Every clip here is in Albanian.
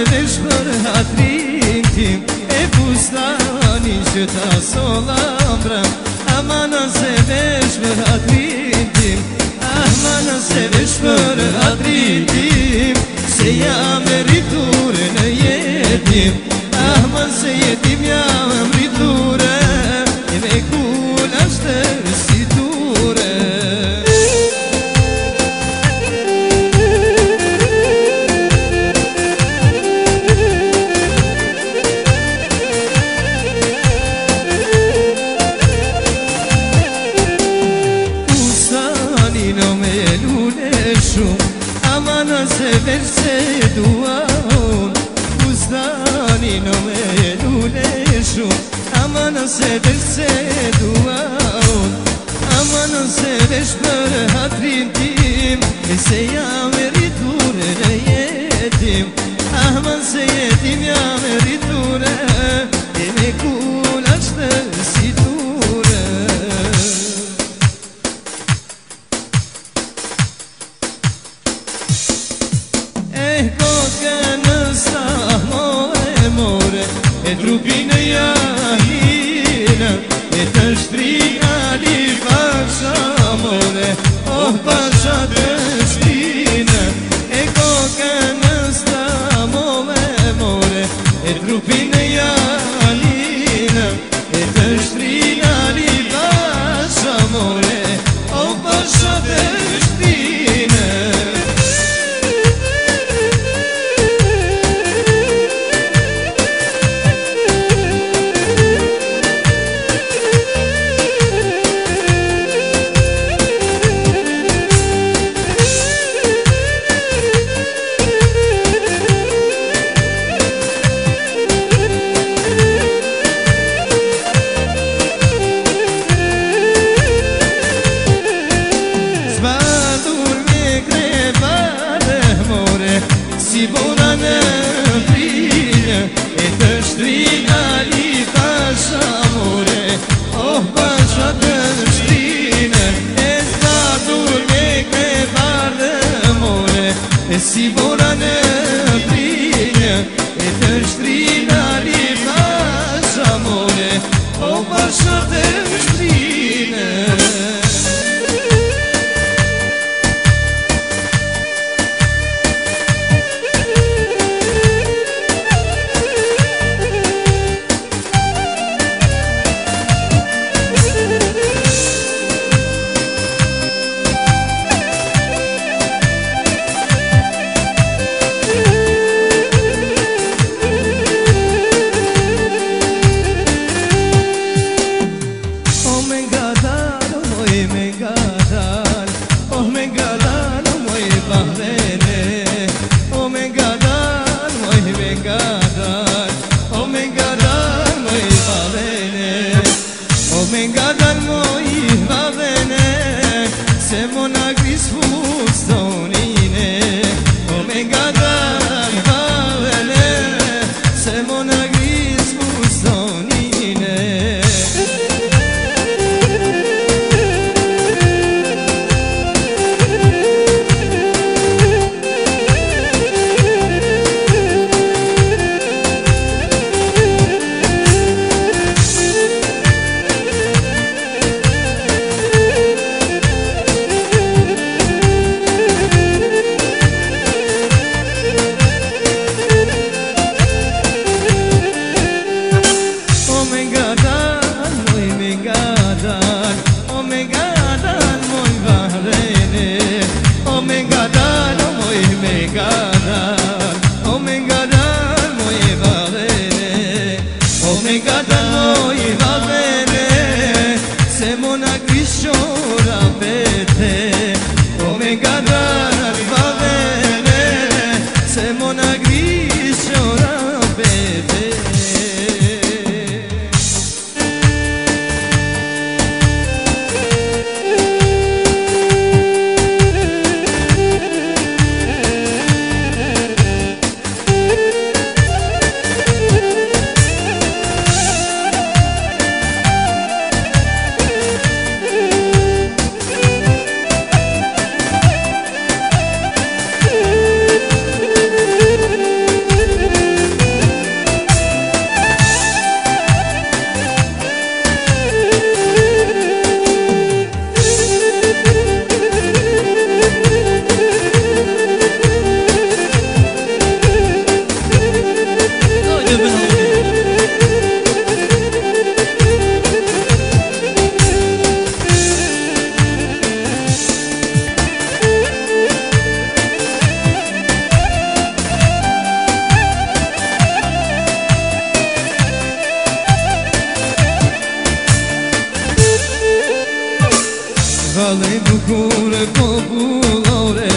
edhe shpër hatrin tim E pustani që ta sola mbra Ama nëse dhe shpër hatrin tim Ama nëse dhe shpër hatrin tim Se jam e rritur në jetim Amana se desce duaon Amana se vesh për hatrin tim E se jam e rritur e subir. Vale bukure popullore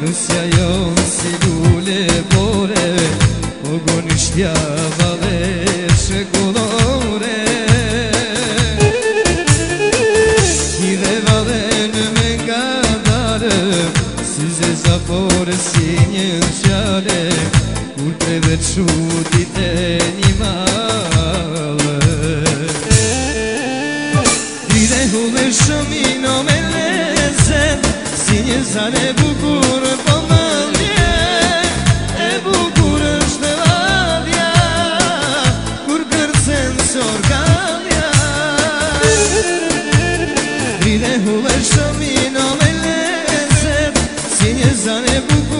Nusja jo si dule pore O gonishtja vale shekullore I dhe vale në me nga darë Syze zafore si një qare Kur të dhe qutit Sen Videh u već što mi no me leze Si bu.